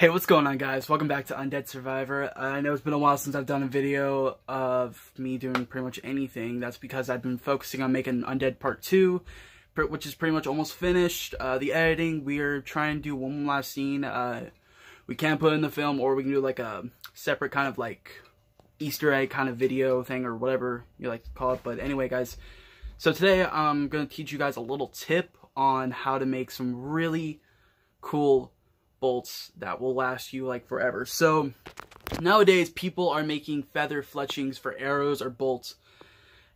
Hey, what's going on guys? Welcome back to Undead Survivor. I know it's been a while since I've done a video of me doing pretty much anything. That's because I've been focusing on making Undead Part 2, which is pretty much almost finished. Uh, the editing, we're trying to do one last scene. Uh, we can put in the film or we can do like a separate kind of like Easter egg kind of video thing or whatever you like to call it. But anyway guys, so today I'm going to teach you guys a little tip on how to make some really cool bolts that will last you like forever. So nowadays people are making feather fletchings for arrows or bolts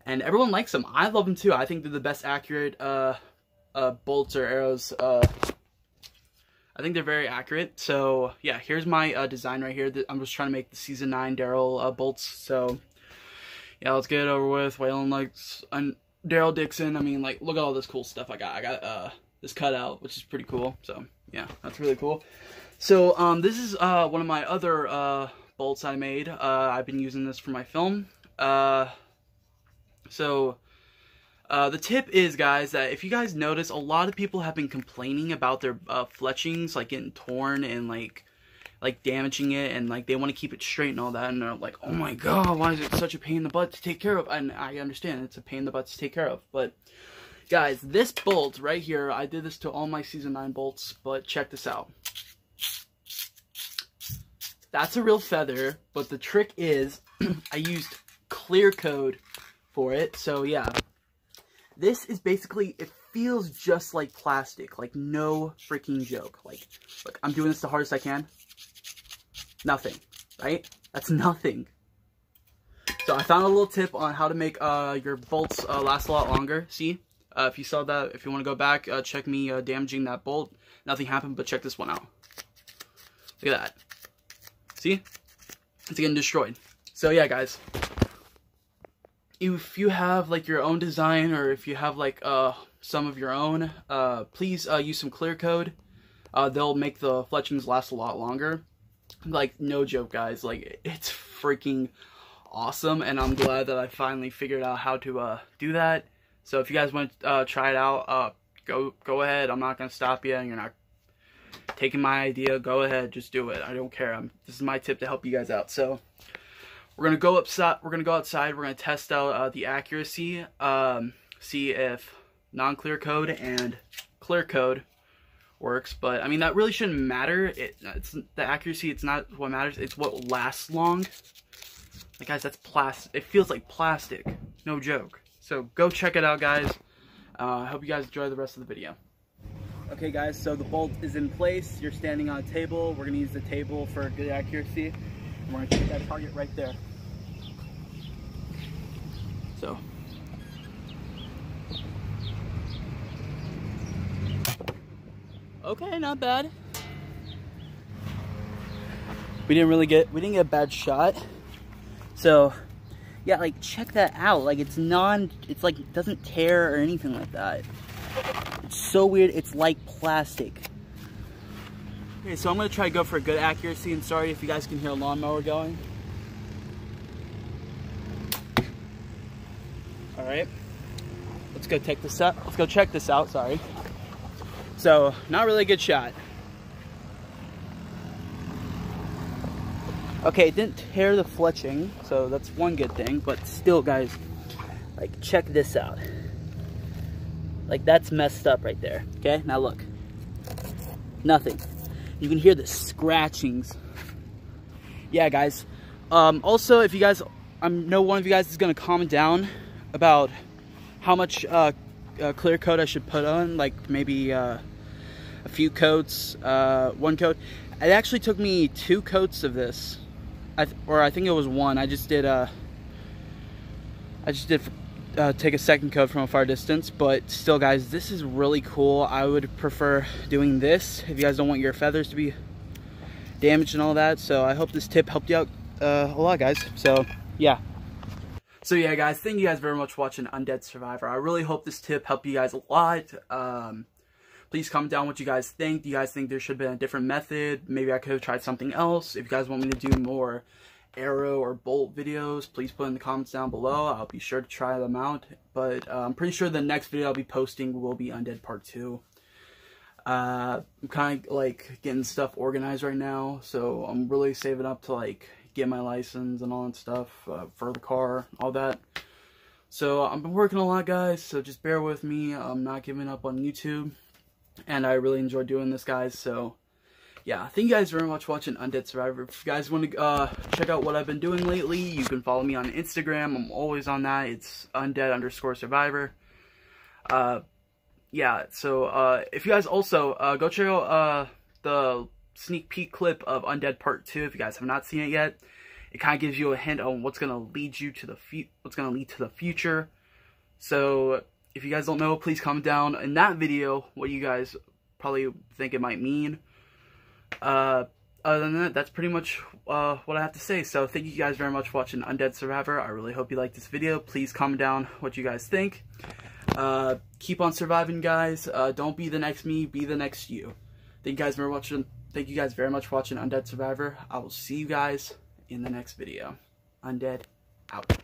and everyone likes them. I love them too. I think they're the best accurate uh, uh, bolts or arrows. Uh, I think they're very accurate. So yeah, here's my uh, design right here. I'm just trying to make the season 9 Daryl uh, bolts. So yeah, let's get it over with. Waylon likes Daryl Dixon. I mean, like, look at all this cool stuff I got. I got uh, this cutout, which is pretty cool. So yeah, that's really cool. So um, this is uh, one of my other uh, bolts I made. Uh, I've been using this for my film. Uh, so uh, the tip is, guys, that if you guys notice, a lot of people have been complaining about their uh, fletchings, like getting torn and like like damaging it and like they want to keep it straight and all that and they're like oh my god why is it such a pain in the butt to take care of and i understand it's a pain in the butt to take care of but Guys, this bolt right here, I did this to all my Season 9 bolts, but check this out. That's a real feather, but the trick is I used clear coat for it. So yeah, this is basically, it feels just like plastic, like no freaking joke. Like, look, I'm doing this the hardest I can. Nothing, right? That's nothing. So I found a little tip on how to make uh, your bolts uh, last a lot longer. See? Uh, if you saw that, if you want to go back, uh, check me uh, damaging that bolt. Nothing happened, but check this one out. Look at that. See? It's getting destroyed. So yeah, guys. If you have like your own design or if you have like uh some of your own, uh, please uh, use some clear. Uh, they'll make the fletchings last a lot longer. Like, no joke, guys. Like, it's freaking awesome, and I'm glad that I finally figured out how to uh, do that. So if you guys want to uh, try it out, uh, go go ahead. I'm not going to stop you. And you're not taking my idea. Go ahead. Just do it. I don't care. I'm, this is my tip to help you guys out. So we're going to go upside. We're to go outside. We're going to test out uh, the accuracy. Um, see if non-clear coat and clear coat works. But, I mean, that really shouldn't matter. It, it's The accuracy, it's not what matters. It's what lasts long. Like, guys, that's plastic. It feels like plastic. No joke. So go check it out, guys. Uh, I uh, hope you guys enjoy the rest of the video. Okay, guys, so the bolt is in place. You're standing on a table. We're going to use the table for good accuracy. And we're going to keep that target right there. So. Okay, not bad. We didn't really get, we didn't get a bad shot. So yeah, like check that out. Like it's non, it's like doesn't tear or anything like that. It's so weird. It's like plastic. Okay, so I'm gonna try to go for a good accuracy and sorry if you guys can hear a lawnmower going. All right, let's go take this up. Let's go check this out, sorry. So, not really a good shot. Okay, it didn't tear the fletching, so that's one good thing, but still, guys, like, check this out. Like, that's messed up right there, okay? Now look. Nothing. You can hear the scratchings. Yeah, guys. Um, also, if you guys, I know one of you guys is going to comment down about how much uh, uh, clear coat I should put on, like maybe uh, a few coats, uh, one coat. It actually took me two coats of this I or I think it was one. I just did uh, I just did uh, take a second coat from a far distance, but still, guys, this is really cool. I would prefer doing this if you guys don't want your feathers to be damaged and all that. So I hope this tip helped you out uh, a lot, guys. So yeah. So yeah, guys, thank you guys very much for watching Undead Survivor. I really hope this tip helped you guys a lot. Um, Please comment down what you guys think. Do you guys think there should have been a different method? Maybe I could have tried something else. If you guys want me to do more arrow or bolt videos, please put in the comments down below. I'll be sure to try them out. But uh, I'm pretty sure the next video I'll be posting will be Undead Part 2. Uh, I'm kind of like getting stuff organized right now, so I'm really saving up to like get my license and all that stuff uh, for the car, all that. So I've been working a lot, guys. So just bear with me. I'm not giving up on YouTube, and I really enjoy doing this, guys. So yeah, thank you guys very much for watching Undead Survivor. If you guys want to uh, check out what I've been doing lately, you can follow me on Instagram. I'm always on that. It's undead underscore survivor. Uh, yeah, so uh, if you guys also uh, go check out uh, the sneak peek clip of Undead Part 2 if you guys have not seen it yet. It kind of gives you a hint on what's going to lead you to the what's going to lead to the future. So if you guys don't know, please comment down in that video what you guys probably think it might mean. Uh, other than that, that's pretty much uh, what I have to say. So thank you guys very much for watching Undead Survivor. I really hope you liked this video. Please comment down what you guys think. Uh, keep on surviving, guys. Uh, don't be the next me. Be the next you. Thank you guys for watching. Thank you guys very much for watching Undead Survivor. I will see you guys in the next video. Undead, out.